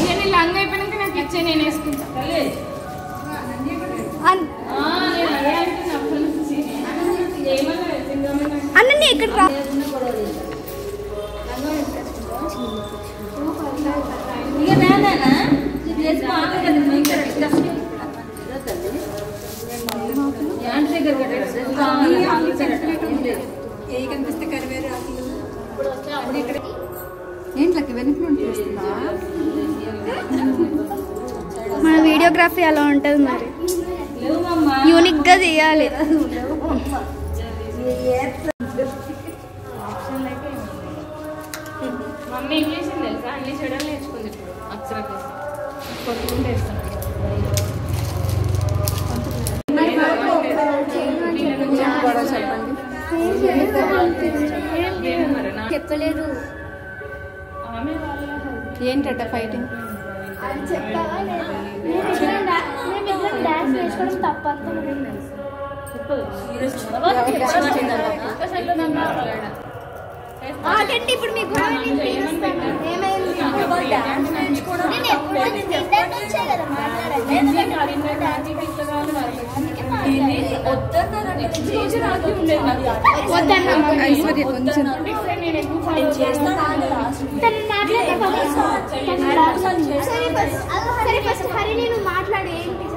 నేను లంగ్ అయిపోయినాక నాకు ఇచ్చే నేను వేసుకుంటా తల్లి అన్- ఆ, నేను అదే అంటున్నా సింగమేనా? అన్నని ఇక్కడ రా ఇక నానా చేసి మాట్లాడదు ఇంకా ఇష్టం యాంటి దగ్గర ఏ కనిపిస్తే కరివేరు ఆకులు ఏంట్లకి వెనక నుండి చేస్తుందా మన వీడియోగ్రఫీ అలా ఉంటుంది మరి. లేవు మమ్మ యూనిక్గా తీయాలి మమ్మీ తెలుసా? అన్ని చేయడం నేర్చుకుంది ఇప్పుడు. అక్షర కొట్టుకుంటే వేస్తాను కూడా చెప్పండి మరి నా చెప్పలేదు. ఏంటట ఫైటింగ్ ఆగండి ఇప్పుడు మీ గొడవ నేను తీరుస్తాను. ఏమైంది? నేను ఎప్పుడో ఇంటర్ నుంచే కదా మాట్లాడాలి వద్దన్నా ఐశ్వర్య కొంచెం తను మాట్లాడితే సరే ఫస్ట్ సరే ఫస్ట్ హరి నేను మాట్లాడు ఏంటి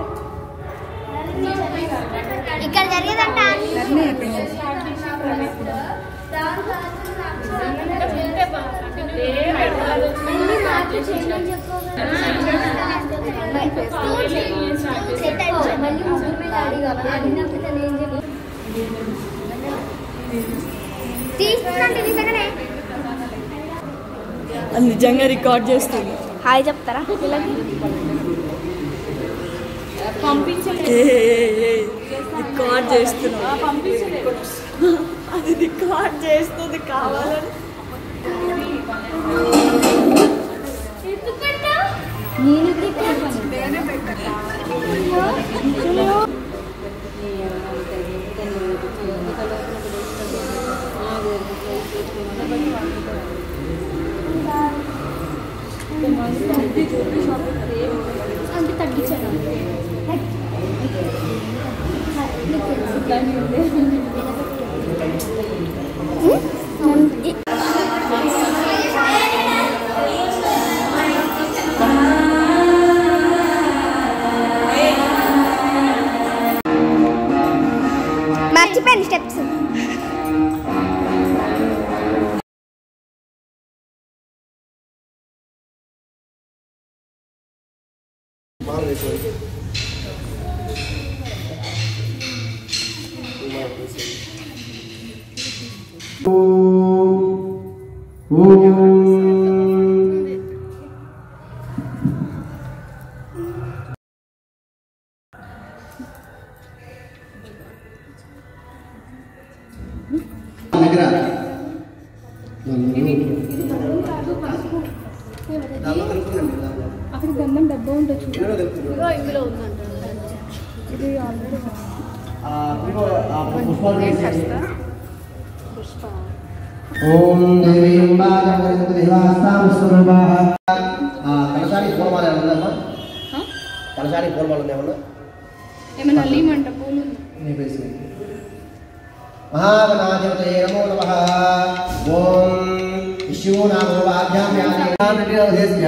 ఇక్కడ జరిగేదంట అన్నీ అయిపోయింది అన్ని మాటలు చేయమని చెప్పు సెట్ అయిపోయి మళ్ళీ ముగ్గురు మీద అడిగా అడిగినప్పుడు తను ఏం చెప్పి తీస్తుందంటే నిజంగానే అది నిజంగా రికార్డ్ చేస్తుంది. హాయ్ చెప్తారా? రికార్డ్ చేస్తున్నా అది రికార్డ్ చేస్తుంది కావాలని. నేను Match pen steps. Ini, ini baru baru masuk. Ya. అక్కడ గంధం డబ్బా ఉంటుంది ఓం దేవీం బాధవరింతు దేవాస్తాం స్వరూపాః ఆ కలశానికి పూలమాల ఏమన్నా ఉందమ్మా కలశానికి పూలమాల ఉంది ఏమన్నా? ఏమైనా అల్లిమంట పూలు నీ పేరు మహాగణాధిపతయే నమో నమః. ఓం విష్ణునామో వాభ్యామ్యాదేశ్య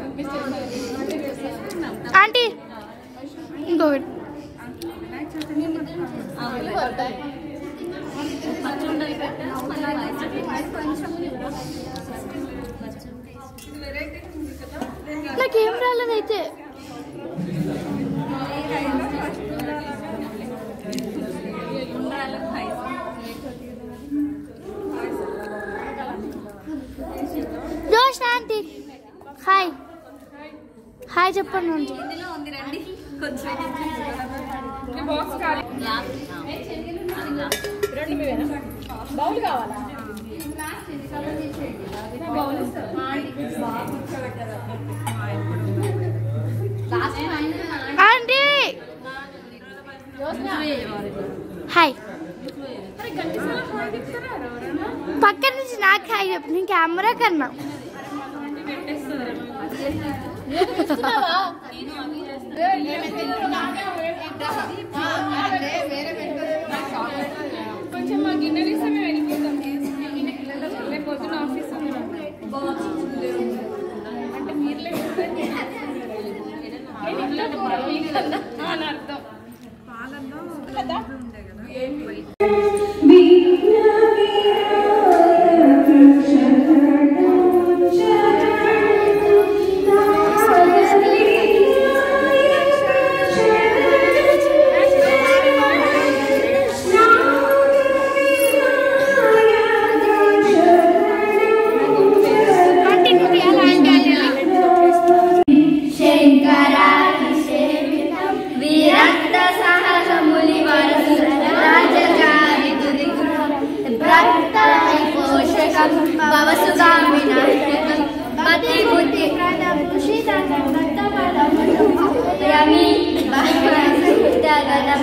ఆంటీ ఇంకొకటి నాకేం రాలేదైతే జోష్ ఆంటీ హాయ్ హాయ్ చెప్పండి ఆంటీ బాక్స్ ఖాళీ. రెండు మీవేనా? బౌల్ కావాలా? Bowl aunty! హాయ్. పక్కన నుంచి నాకు హాయ్ చెప్పు నేను కెమెరా కన్నా. కొంచెం మా గిన్నెలు ఇస్తే మేము వెళ్ళిపోతాం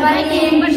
Thank you.